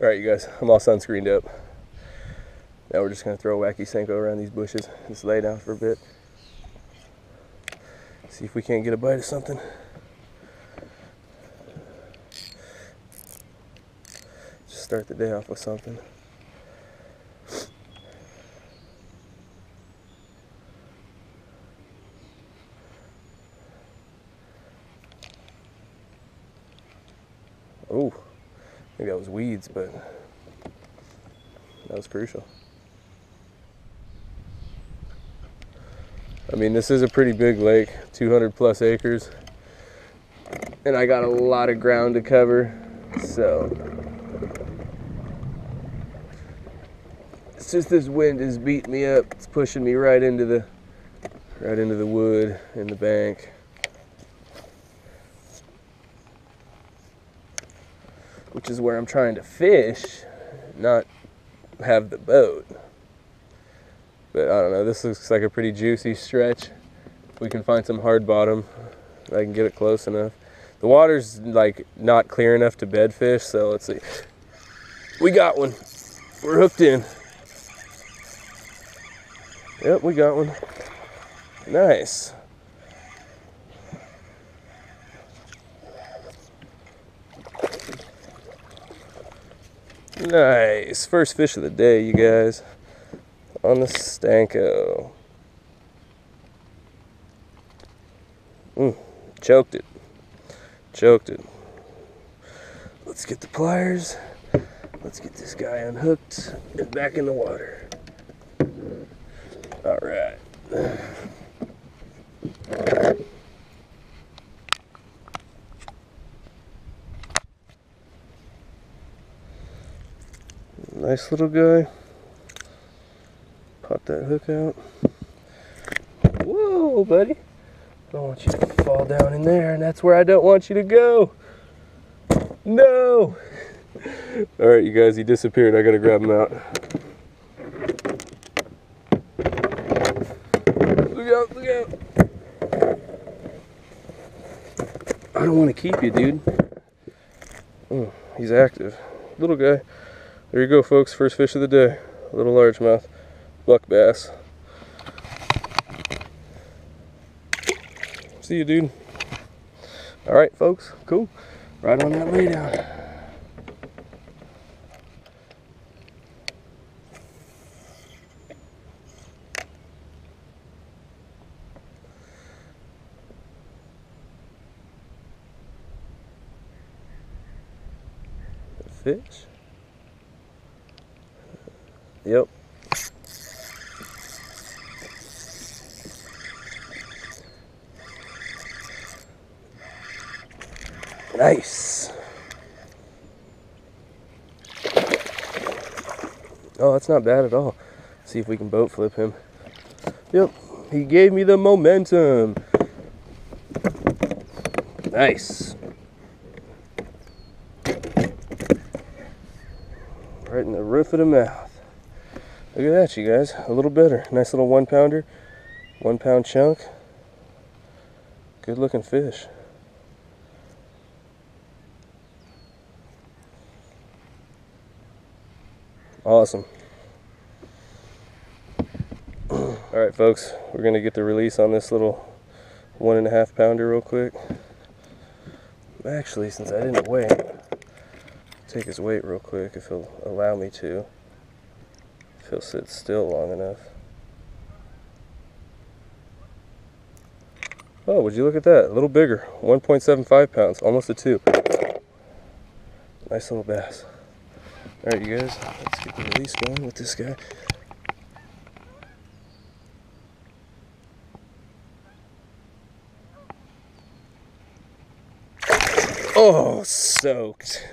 All right, you guys, I'm all sunscreened up. Now we're just gonna throw a wacky Senko around these bushes. Just lay down for a bit. See if we can't get a bite of something. Just start the day off with something. Oh, maybe that was weeds, but that was crucial. I mean, this is a pretty big lake, 200 plus acres, and I got a lot of ground to cover, so just this wind is beating me up. It's pushing me right into the right into the wood in the bank. Which is where I'm trying to fish, not have the boat. But I don't know, this looks like a pretty juicy stretch. We can find some hard bottom. I can get it close enough. The water's like not clear enough to bed fish, so let's see. We got one. We're hooked in. Yep, we got one. Nice. Nice. First fish of the day, you guys. On the Senko. Mm, choked it. Choked it. Let's get the pliers. Let's get this guy unhooked and back in the water. All right. Nice little guy. Pop that hook out. Whoa, buddy. I don't want you to fall down in there, and that's where I don't want you to go. No! All right, you guys, he disappeared. I gotta grab him out. Look out, look out. I don't want to keep you, dude. Oh, he's active. Little guy. There you go, folks. First fish of the day. A Little largemouth. Buck bass. See you, dude. All right, folks. Cool. Right on that laydown. Fish. Yep. Nice. Oh, that's not bad at all. See if we can boat flip him. Yep, he gave me the momentum. Nice. Right in the roof of the mouth. Look at that, you guys. A little better. Nice little one pounder. One pound chunk. Good looking fish. Awesome. All right, folks, we're gonna get the release on this little one and a half pounder real quick. Actually, since I didn't weigh take his weight real quick if he'll allow me to. He'll sit still long enough. Oh, would you look at that? A little bigger. 1.75 pounds, almost a two. Nice little bass. All right, you guys, let's get the release going with this guy. Oh, soaked.